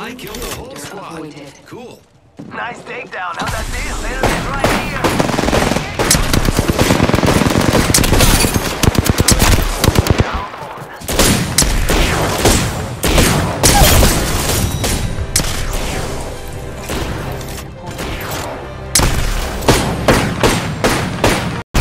I killed the whole squad. Cool. Nice takedown. How'd that